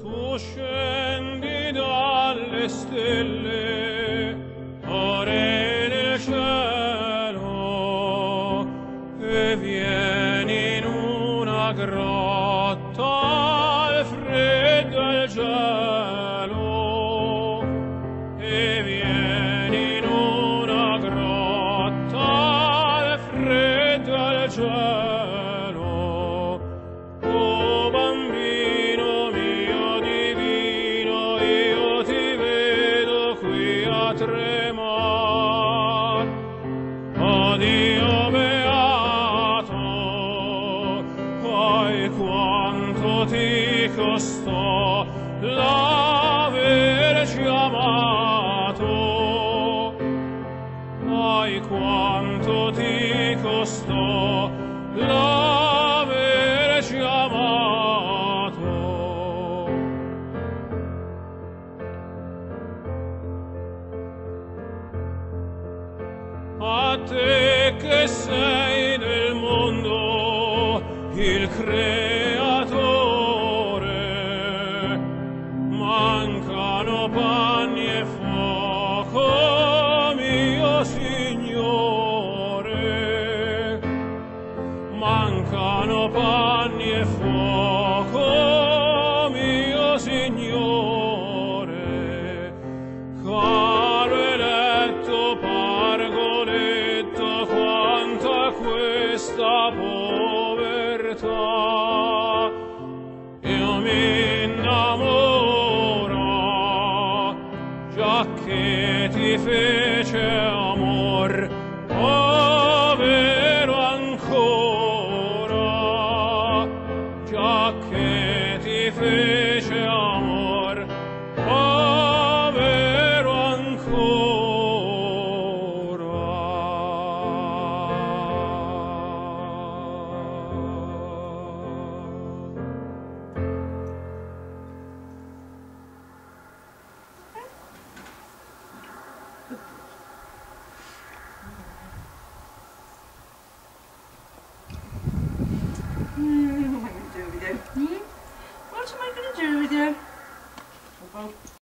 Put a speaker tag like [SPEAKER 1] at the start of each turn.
[SPEAKER 1] tu scendi dalle stelle ore nel cielo e vieni in una grotta al freddo al gelo e vieni in una grotta al freddo al gelo. a tremar o Dio beato poi quanto ti costò l'averci amato. Poi quanto ti costò l'averci amato a te che sei nel mondo il creatore. Mancano panni e fuoco mio signore. Mancano panni e fuoco questa povertà io mi innamoro già che ti fece amor povero ancora già che ti fece
[SPEAKER 2] 好